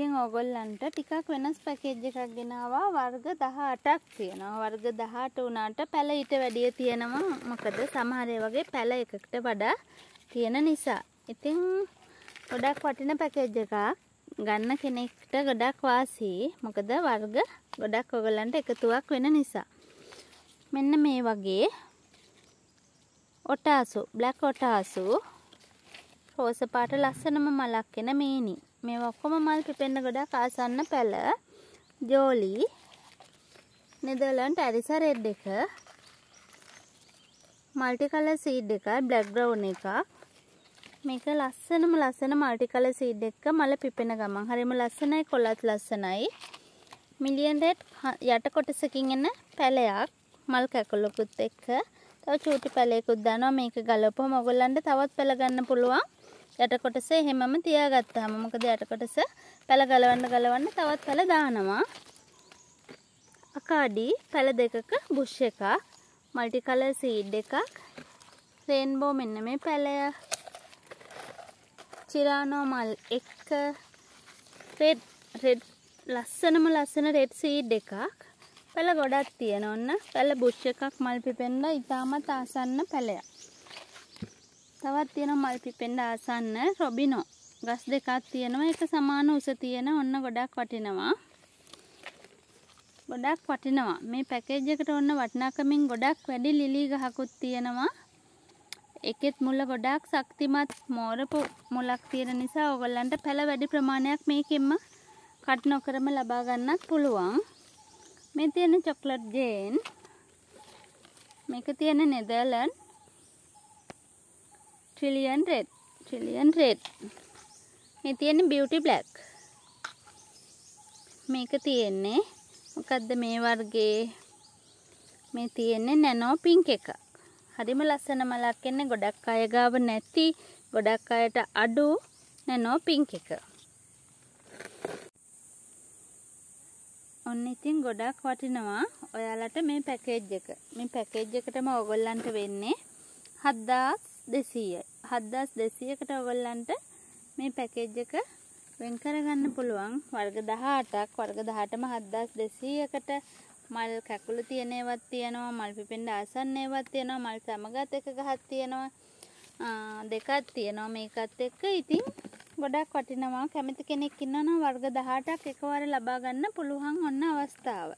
ඉතින් ඕගොල්ලන්ට ටිකක් වෙනස් පැකේජ් එකක් ගෙනාවා වර්ග 18ක් තියෙනවා. වර්ග 18 වුණාට පැල ඊට වැඩිය තියෙනවා. මොකද සමහර වගේ පැල එකකට වඩා තියෙන නිසා. ඉතින් ගොඩක් වටින පැකේජ් එකක් ගන්න කෙනෙක්ට ගොඩක් වාසි. මොකද වර්ග ගොඩක් ඔයගලන්ට එකතුවක් වෙන නිසා. මෙන්න මේ වගේ ඔටාසු බ්ලැක් ඔටාසු රෝස පාට ලස්සනම මලක් එන මීනි. මේ ඔක්කොම මල් පිපෙන්න ගොඩක් ආසන්න පැල. ජෝලි නෙදර්ලන්ඩ් ඇරිසා රෙඩ් එක මල්ටි කලර් සීඩ් එකක් බ්ලැක් බ්‍රවුන් එකක් මේක ලස්සනම ලස්සන මල්ටි කලර් සීඩ් එක මල පිපෙන ගමන්. හරිම ලස්සනයි කොළත් ලස්සනයි. මිලියන් රෙඩ් යට කොටසකින් එන පැලයක් මල් කැකුලකුත් එක්ක. තව චූටි පැලයකුත් දානවා. මේක ගලපුවම ඔයගොල්ලන්ට තවත් පැල ගන්න පුළුවන්. යට කොටස එහෙමම තියාගත්තාම. මොකද යට කොටස පැල ගලවන්න ගලවන්න තවත් පැල දානවා. අකාඩි පැල දෙකක බුෂ් එකක් මල්ටි කලර් සීඩ් එකක් රේන්බෝ මෙන්න මේ පැලය චිරානෝ මල් එක්ක රෙඩ් රෙඩ් ලස්සනම ලස්සන රෙඩ් සීඩ් එකක්. පැල ගොඩක් තියෙන ඔන්න පැල බුෂ් එකක් මල් පිපෙන්න ඉතාමත් ආසන්න පැලයක්. තවත් තියෙන මල් පිපෙන්න ආසන්න. රොබිනෝ. ගස් දෙකක් තියෙනවා. එක සමාන උස තියෙන ඔන්න ගොඩක් වටිනවා. ගොඩක් වටිනවා. මේ පැකේජ් එකට ඔන්න වටිනාකමින් ගොඩක් වැඩි ලිලි ගහකුත් තියෙනවා. එකෙත් මුල ගොඩක් ශක්තිමත් මෝරපු මුලක් තියෙන නිසා ඔයගොල්ලන්ට පැල වැඩි ප්‍රමාණයක් මේකෙන්ම කට් නොකරම ලබා ගන්නත් පුළුවන්. මේ තියෙන චොක්ලට් ජේන් මේක තියෙන Netherland trillion red trillion red මේ තියෙන්නේ බියුටි බ්ලැක් මේක තියෙන්නේ මොකද්ද මේ වර්ගයේ? මේ තියෙන්නේ නැනෝ පින්ක් එකක්. හරිම ලස්සන මලක් එන්නේ ගොඩක් අය ගාව නැති ගොඩක් අයට අඩු නැනෝ පින්ක් එක. ඔන්න ඉතින් ගොඩක් වටිනවා ඔයාලට මේ පැකේජ් එක. මේ පැකේජ් එකටම ඕගොල්ලන්ට වෙන්නේ 7200යි 7200කට ඔයගොල්ලන්ට මේ පැකේජ් එක වෙන් කරගන්න පුළුවන්. වර්ග 18ක් වර්ග 18ම 7200කට මල් කැකුළු තියෙන ඒවත් තියෙනවා මල් පිපෙන්න ආසන්න ඒවත් තියෙනවා මල් සමගත් එක ගහක් තියෙනවා දෙකක් තියෙනවා. මේකත් එක්ක ඉතින් ගොඩක් වටිනවා. කැමති කෙනෙක් ඉන්නවනම් වර්ග 18ක් එකවර ලබා ගන්න පුළුවන් ඔන්න අවස්ථාව.